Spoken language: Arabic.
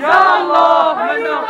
يا الله.